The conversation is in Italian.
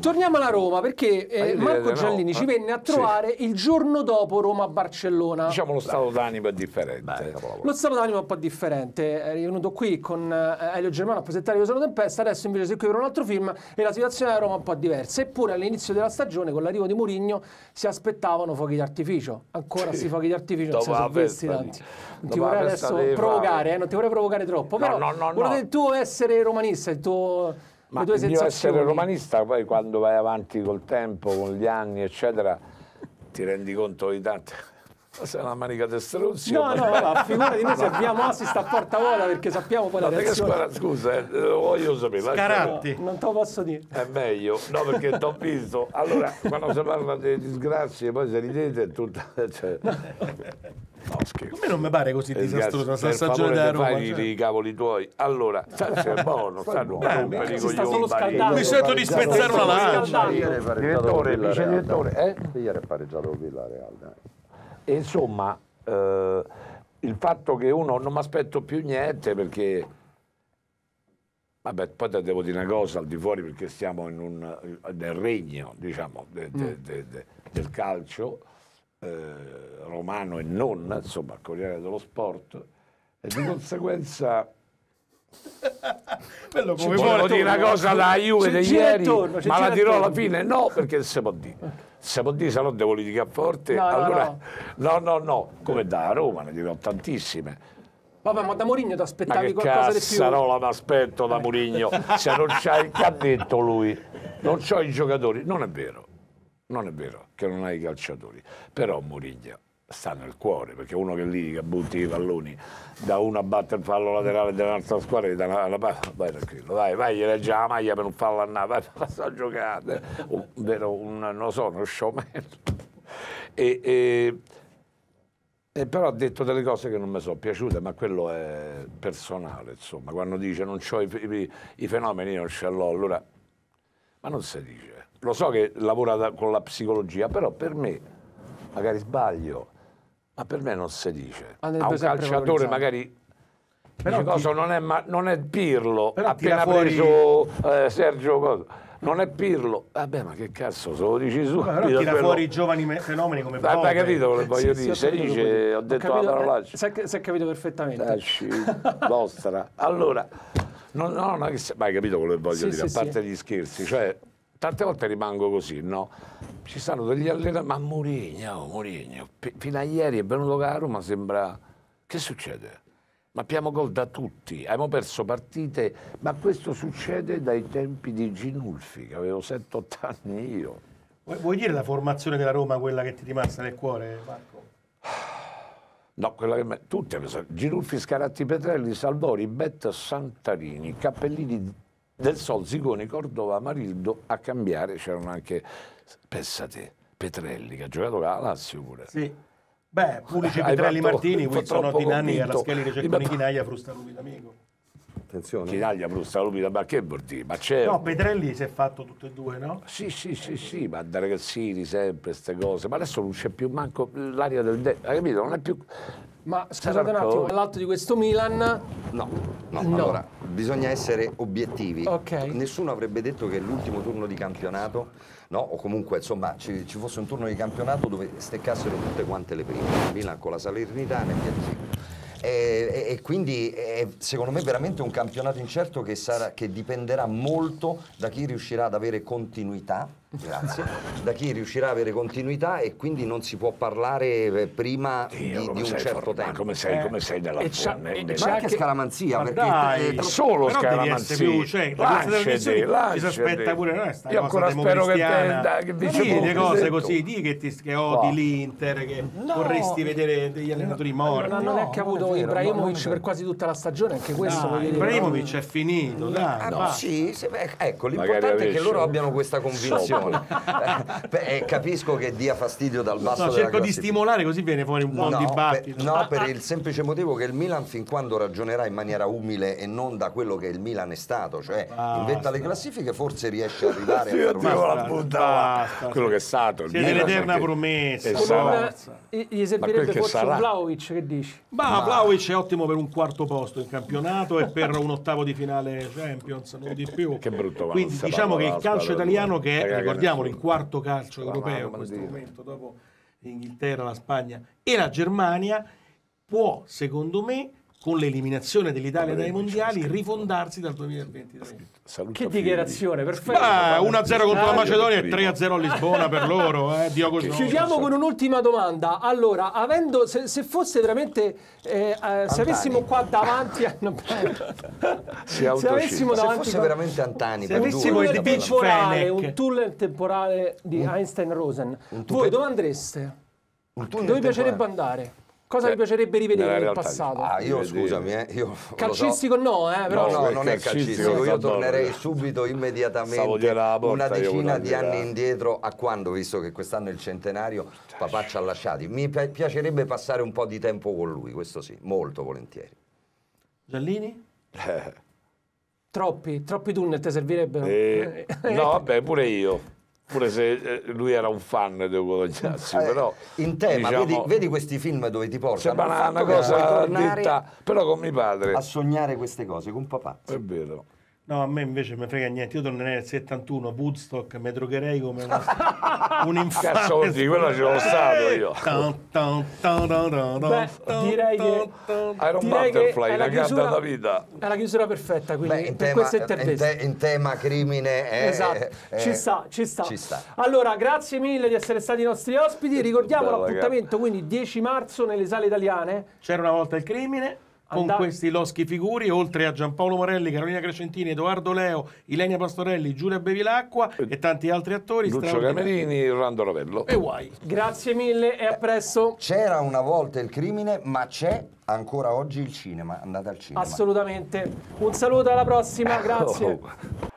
Torniamo alla Roma perché eh, Marco direi no. Giallini ci venne a Sì. trovare il giorno dopo Roma-Barcellona. Diciamo lo stato d'animo è differente. Lo stato d'animo è un po' differente, è venuto qui con eh, Elio Germano a presentare Io sono Tempesta, adesso invece sei qui per un altro film e la situazione a Roma è un po' diversa. Eppure all'inizio della stagione, con l'arrivo di Mourinho, si aspettavano fuochi d'artificio. Ancora Sì. sti fuochi d'artificio non si sono visti tanti. Non ti vorrei adesso provocare, eh, non ti vorrei provocare troppo, però no, no, no. del tuo essere romanista, il tuo, Ma le tue sensazioni. essere romanista, poi quando vai avanti col tempo, con gli anni, eccetera, ti rendi conto di tante. Ma sei una manica di stronzi. No, no, ma figurati, noi serviamo assist a porta vuota perché sappiamo poi la Ma di che reazione. squadra, scusa, eh, lo voglio sapere. Scaratti. Non te lo posso dire. È meglio, no perché t'ho visto. Allora, quando si parla di disgrazie, poi se ridete è tutta... Cioè... No, scherzo. A me non mi pare così disastrosa per stagione ti Roma. fai cioè. i cavoli tuoi. Allora, sta, sei buono, sta non rompere i si sta coglioni. solo scaldando. Mi sento di spezzare una lancia. Direttore, vice direttore, eh? Ieri è pareggiato con Villarreal, dai. E insomma, eh, il fatto che uno non mi aspetto più niente perché... Vabbè, poi te devo dire una cosa al di fuori perché stiamo in un, nel regno, diciamo, de- de- de- de- del calcio eh, romano e non, insomma, il Corriere dello Sport, e di conseguenza Bello come volevo vuole. dire una cosa da Juve di ieri, intorno, ci ma la dirò alla fine no, perché se può dire. Se può dire, se no devo litigare forte. No, no, allora, no, no, no, come da Roma, ne dirò tantissime. Vabbè, ma da Mourinho ti aspettavi qualcosa di più? cazzarola mi aspetto da Murigno se non c'hai, che ha detto lui? Non c'ho i giocatori. Non è vero, non è vero che non hai i calciatori. Però Murigno sta nel cuore, perché uno che litiga, butti i palloni, da uno a battere il fallo laterale dell'altra squadra, gli dà una, una vai tranquillo, vai, vai, gli regge la maglia per non farlo andare, vai, passa a giocare. Un, vero, un, non so, uno showman. E, e, e però ha detto delle cose che non mi sono piaciute, ma quello è personale, insomma. Quando dice non ho i, i- i fenomeni, io non ce l'ho, allora... Ma non si dice. Lo so che lavora da- con la psicologia, però per me, magari sbaglio, ma per me non si dice. Andrebbe A un calciatore magari... Però cosa, non, è, ma- non è Pirlo, Però appena fuori- preso eh, Sergio Cosa. Non è Pirlo. Vabbè, ma che cazzo, se lo dici su. Però tira fuori i giovani me- fenomeni come Hai Brozovic. capito quello che voglio Sì, sì, dire? ho Se dice, quello. ho detto capito, la eh, parolaccia. Si è, si è capito perfettamente. Lasci, vostra. Allora, no, no, non che se- ma hai capito quello che voglio Sì, dire, sì, a parte sì. gli scherzi, cioè, tante volte rimango così, no? Ci stanno degli allenatori, ma Mourinho, Mourinho, fino a ieri è venuto a Roma, sembra... Che succede? Ma abbiamo gol da tutti, abbiamo perso partite, ma questo succede dai tempi di Ginulfi, che avevo 7-8 anni io. Vuoi, vuoi dire la formazione della Roma, quella che ti è rimasta nel cuore, Marco? No, quella che me... tutte Girulfi, Scaratti, Petrelli, Salvori, Betta, Santarini, Cappellini del Sol, Zigoni, Cordova, Marildo a cambiare c'erano anche pensate Petrelli che ha giocato con la Lazio pure. Sì. Beh, Pulici, Petrelli, fatto Martini, un po' Wilson, troppo Dinanni, convinto. Araschelli, me- Chinaglia, Frusta, Lupi, amico. Attenzione. Chinaglia, Prusta, Lupita, ma che vuol dire? Ma c'è... No, Petrelli si è fatto tutte e due, no? Sì, sì, sì, sì, ma da ragazzini sempre queste cose, ma adesso non c'è più manco l'aria del... De... Hai capito? Non è più... Ma scusate un attimo, all'alto di questo Milan, No, no, No. allora bisogna essere obiettivi. Ok. Nessuno avrebbe detto che l'ultimo turno di campionato, no, o comunque insomma ci, ci fosse un turno di campionato dove steccassero tutte quante le prime, il Milan con la Salernitana e via seguito. E, e- e quindi è secondo me veramente un campionato incerto che, sarà, che dipenderà molto da chi riuscirà ad avere continuità, grazie, da chi riuscirà ad avere continuità e quindi non si può parlare eh, prima di, Dio, di come un sei certo formato, tempo. come sei, come sei della e forma, e eh, c'ha- Ma anche anche- scaramanzia, Ma perché dai, eh, tro- solo Però scaramanzia. più, cioè, la Lasciati, ci si lasciati. aspetta pure noi sta Io cosa ancora spero che, te- che Sì, le cose così, di che, ti, che odi No. l'Inter, che vorresti vedere degli allenatori morti. no, neanche non è avuto vero, Ibrahimovic no, non è per quasi tutta la stagione, anche questo Dai, voglio dire. Ibrahimovic è finito, dai. Sì, eh, ecco, l'importante è che loro abbiano questa convinzione. Opinione. Eh, capisco che dia fastidio dal basso No, della cerco di stimolare così viene fuori un buon No, dibattito. per, no, per il semplice motivo che il Milan fin quando ragionerà in maniera umile e non da quello che il Milan è stato, cioè Basta. inventa le classifiche, forse riesce a arrivare a una... la punta basta. quello che è stato. Siete Milan, l'eterna promessa. gli- servirebbe forse. Vlaovic, che dici? Ma Vlaovic è ottimo per un quarto posto in campionato e per un ottavo di finale Champions, non di più. Che brutto Quindi diciamo che il calcio italiano, che è, ricordiamolo, il quarto calcio La europeo in questo momento, dopo l'Inghilterra, la Spagna e la Germania, può, secondo me, con l'eliminazione dell'Italia dai mondiali, rifondarsi dal 2023. Saluta Che dichiarazione, perfetto. Ma 1-0 contro la Macedonia e primo. 3-0 a Lisbona per loro, eh. Chiudiamo con un'ultima domanda. Allora, avendo, se, se fosse veramente, eh, eh, se avessimo qua davanti, eh, no, se avessimo Se davanti fosse qua- veramente Antani, Se per avessimo due, il temporale, un tunnel temporale di Einstein-Rosen, voi dove andreste? Dove vi piacerebbe andare? Cosa Cioè, vi piacerebbe rivedere nel passato? Ah, io scusami, eh, io lo so. Calcistico no, eh, però... No, No, non è calcistico, calcistico, io tornerei subito immediatamente porta, una decina di anni indietro a quando, visto che quest'anno è il centenario, papà ci ha lasciati. Mi pi- piacerebbe passare un po' di tempo con lui, questo sì, molto volentieri. Giallini? Eh, Troppi, troppi tunnel ti servirebbero? eh, no, vabbè, pure io. Pure se eh, lui era un fan di Ugo Tognazzi, Eh, però... in tema, diciamo, vedi, vedi questi film dove ti portano Sembra una, una cosa detta, però con mio padre. a sognare queste cose con papà. È vero. No, a me invece mi frega niente. Io tornerei nel 71 a Woodstock, mi drogherei come una, un infame. Cazzo vuol dire, quello ce l'ho stato io. Tan, tan, tan, tan, tan, Beh, tan, direi che-. Iron Direi che Butterfly, è la chiusura- da vita. È la chiusura perfetta, quindi, Beh, in per tema, questa in, intervista. te- in tema crimine è, Esatto, è- ci sta, ci sta. ci sta. Allora, grazie mille di essere stati i nostri ospiti. Ricordiamo Bella, l'appuntamento quindi 10 marzo nelle sale italiane. C'era una volta il crimine. Con Andà- questi loschi figuri, oltre a Giampaolo Morelli, Carolina Crescentini, Edoardo Leo, Ilenia Pastorelli, Giulia Bevilacqua e tanti altri attori Lucio. Camerini, Rolando Ravello. E guai. Grazie mille e a presto. C'era una volta il crimine, ma c'è ancora oggi il cinema. Andate al cinema. Assolutamente. Un saluto alla prossima, grazie. Oh.